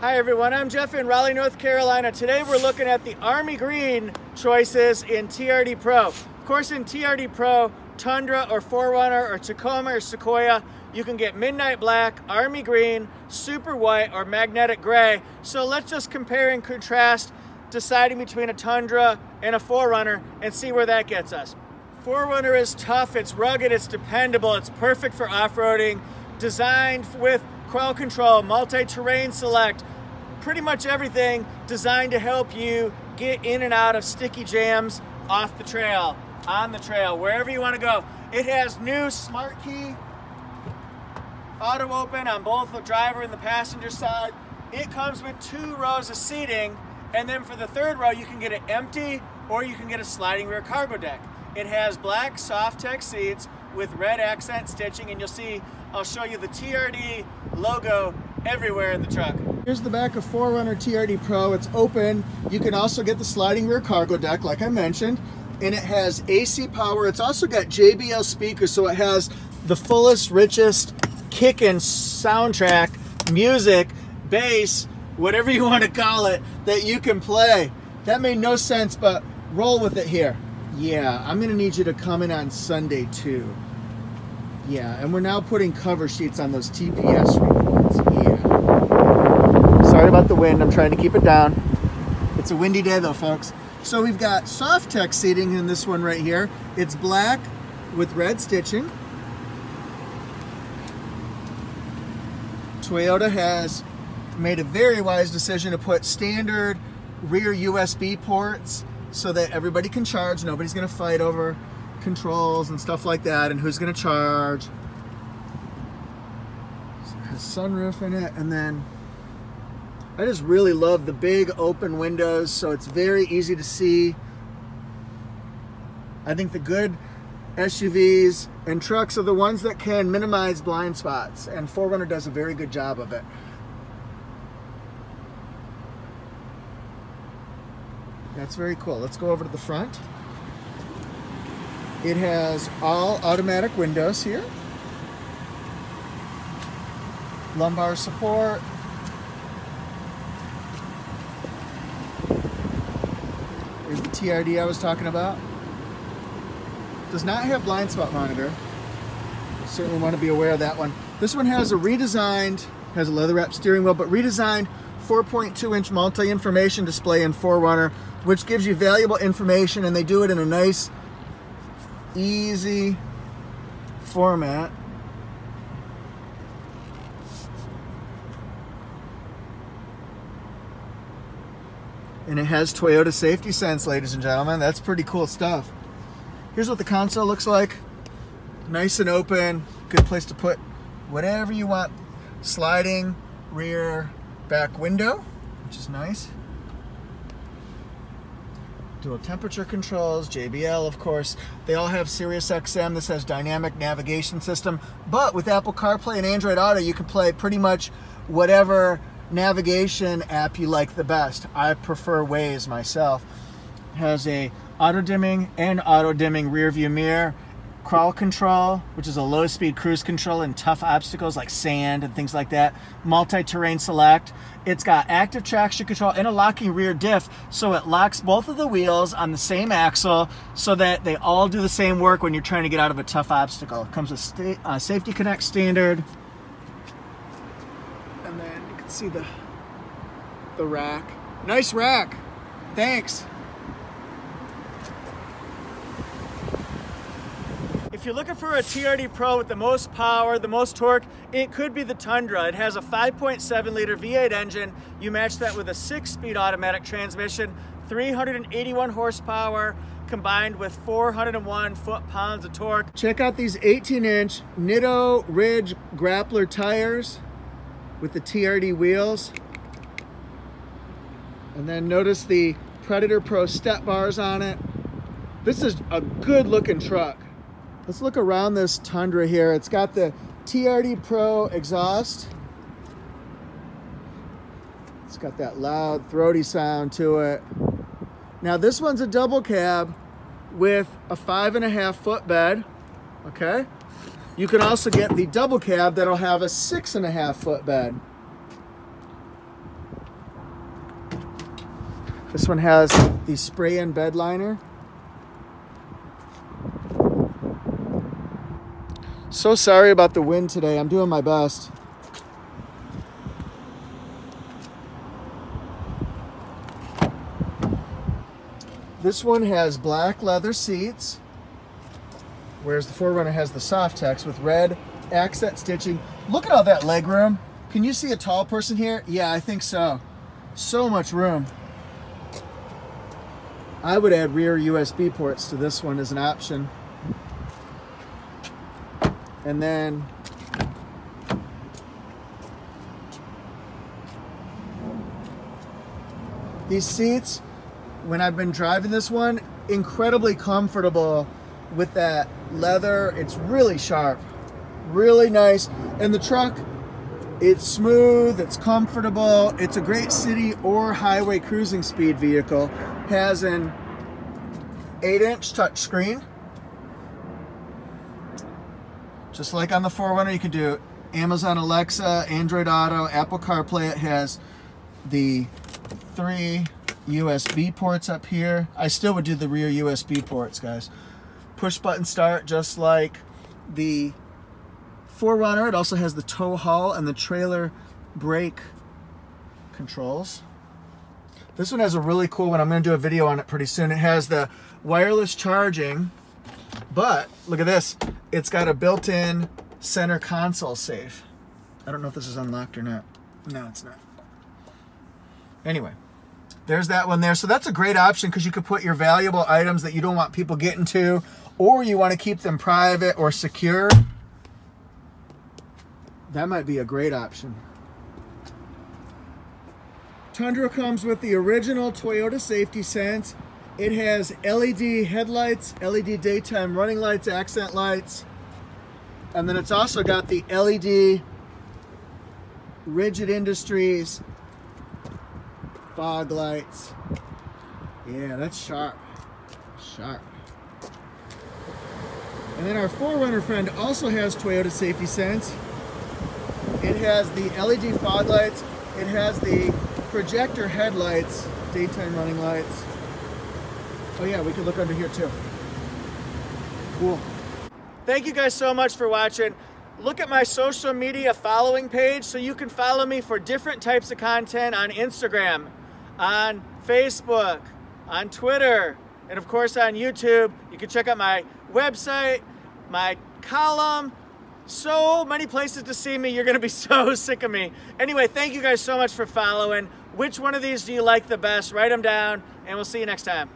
Hi everyone, I'm Jeff in Raleigh, North Carolina. Today we're looking at the Army Green choices in TRD Pro. Of course in TRD Pro, Tundra or 4Runner or Tacoma or Sequoia, you can get Midnight Black, Army Green, Super White, or Magnetic Gray. So let's just compare and contrast deciding between a Tundra and a 4Runner and see where that gets us. 4Runner is tough, it's rugged, it's dependable, it's perfect for off-roading, designed with Crawl control, multi-terrain select, pretty much everything designed to help you get in and out of sticky jams off the trail, on the trail, wherever you want to go. It has new smart key, auto open on both the driver and the passenger side. It comes with two rows of seating, and then for the third row, you can get it empty or you can get a sliding rear cargo deck. It has black Softex seats with red accent stitching, and you'll see I'll show you the TRD logo everywhere in the truck. Here's the back of 4Runner TRD Pro. It's open. You can also get the sliding rear cargo deck, like I mentioned, and it has AC power. It's also got JBL speakers, so it has the fullest, richest kicking soundtrack, music, bass, whatever you want to call it, that you can play. That made no sense, but roll with it here. Yeah, I'm gonna need you to come in on Sunday too. Yeah, and we're now putting cover sheets on those TPS reports. Yeah. Sorry about the wind. I'm trying to keep it down. It's a windy day though, folks. So we've got Softex seating in this one right here. It's black with red stitching. Toyota has made a very wise decision to put standard rear USB ports so that everybody can charge. Nobody's going to fight over controls and stuff like that and who's going to charge. So it has sunroof in it and then I just really love the big open windows so it's very easy to see. I think the good SUVs and trucks are the ones that can minimize blind spots and 4Runner does a very good job of it. That's very cool. Let's go over to the front. It has all automatic windows here. Lumbar support. Here's the TRD I was talking about. Does not have blind spot monitor. Certainly want to be aware of that one. This one has a redesigned, has a leather wrap steering wheel, but redesigned 4.2 inch multi-information display in 4Runner, which gives you valuable information and they do it in a nice easy format. And it has Toyota Safety Sense, ladies and gentlemen. That's pretty cool stuff. Here's what the console looks like. Nice and open, good place to put whatever you want. Sliding rear back window, which is nice dual temperature controls, JBL of course. They all have Sirius XM. This has dynamic navigation system. But with Apple CarPlay and Android Auto, you can play pretty much whatever navigation app you like the best. I prefer Waze myself. It has a auto dimming and auto dimming rear view mirror crawl control, which is a low speed cruise control in tough obstacles like sand and things like that. Multi-terrain select. It's got active traction control and a locking rear diff, so it locks both of the wheels on the same axle so that they all do the same work when you're trying to get out of a tough obstacle. It comes with uh, Safety Connect standard. And then you can see the, the rack. Nice rack. Thanks. If you're looking for a TRD Pro with the most power, the most torque, it could be the Tundra. It has a 5.7 liter V8 engine. You match that with a six speed automatic transmission, 381 horsepower, combined with 401 foot-pounds of torque. Check out these 18-inch Nitto Ridge Grappler tires with the TRD wheels. And then notice the Predator Pro step bars on it. This is a good looking truck. Let's look around this Tundra here. It's got the TRD Pro exhaust. It's got that loud, throaty sound to it. Now this one's a double cab with a five and a half foot bed, okay? You can also get the double cab that'll have a six and a half foot bed. This one has the spray-in bed liner. So sorry about the wind today. I'm doing my best. This one has black leather seats, whereas the 4Runner has the Softex with red accent stitching. Look at all that leg room. Can you see a tall person here? Yeah, I think so. So much room. I would add rear USB ports to this one as an option. And then these seats, when I've been driving this one, incredibly comfortable with that leather. It's really sharp, really nice. And the truck, it's smooth, it's comfortable. It's a great city or highway cruising speed vehicle. Has an eight inch touchscreen just like on the 4Runner, you can do Amazon Alexa, Android Auto, Apple CarPlay. It has the three USB ports up here. I still would do the rear USB ports, guys. Push button start, just like the 4Runner. It also has the tow haul and the trailer brake controls. This one has a really cool one. I'm going to do a video on it pretty soon. It has the wireless charging but look at this. It's got a built-in center console safe. I don't know if this is unlocked or not. No, it's not. Anyway, there's that one there. So that's a great option because you could put your valuable items that you don't want people getting to or you want to keep them private or secure. That might be a great option. Tundra comes with the original Toyota Safety Sense it has LED headlights, LED daytime running lights, accent lights, and then it's also got the LED Rigid Industries fog lights. Yeah, that's sharp. Sharp. And then our 4Runner friend also has Toyota Safety Sense. It has the LED fog lights. It has the projector headlights, daytime running lights. Oh yeah, we could look under here too. Cool. Thank you guys so much for watching. Look at my social media following page so you can follow me for different types of content on Instagram, on Facebook, on Twitter, and of course on YouTube. You can check out my website, my column, so many places to see me. You're to be so sick of me. Anyway, thank you guys so much for following. Which one of these do you like the best? Write them down, and we'll see you next time.